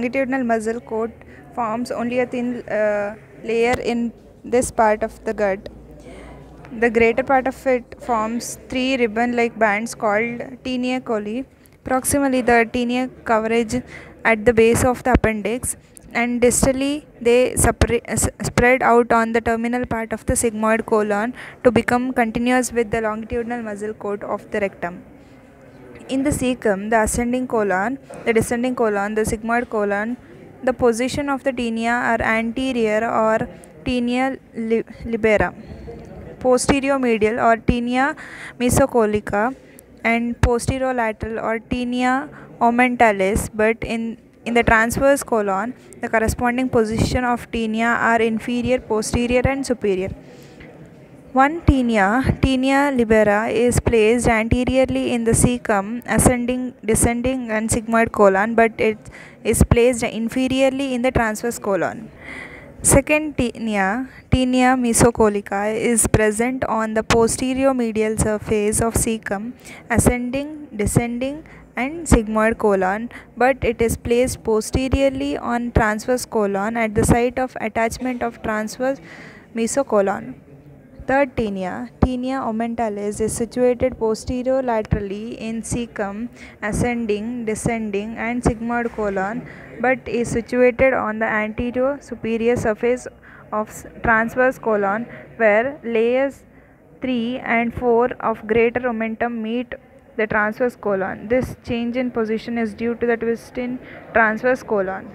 longitudinal muscle coat forms only a thin uh, layer in this part of the gut. The greater part of it forms three ribbon like bands called tenia coli. Proximally, the tenia coverage at the base of the appendix, and distally, they spread out on the terminal part of the sigmoid colon to become continuous with the longitudinal muscle coat of the rectum in the cecum, the ascending colon, the descending colon, the sigmoid colon, the position of the tenia are anterior or tenia libera, posterior medial or tenia mesocolica, and posterior lateral or tenia omentalis. But in in the transverse colon, the corresponding position of tenia are inferior, posterior, and superior. One tenia, tenia libera, is placed anteriorly in the cecum, ascending, descending, and sigmoid colon, but it is placed inferiorly in the transverse colon. Second tenia, tenia mesocolica, is present on the posterior medial surface of cecum, ascending, descending, and sigmoid colon, but it is placed posteriorly on transverse colon at the site of attachment of transverse mesocolon. Third tenia, tenia omentalis, is situated posterolaterally in cecum, ascending, descending, and sigmoid colon, but is situated on the anterior superior surface of transverse colon, where layers 3 and 4 of greater omentum meet the transverse colon. This change in position is due to the twist in transverse colon.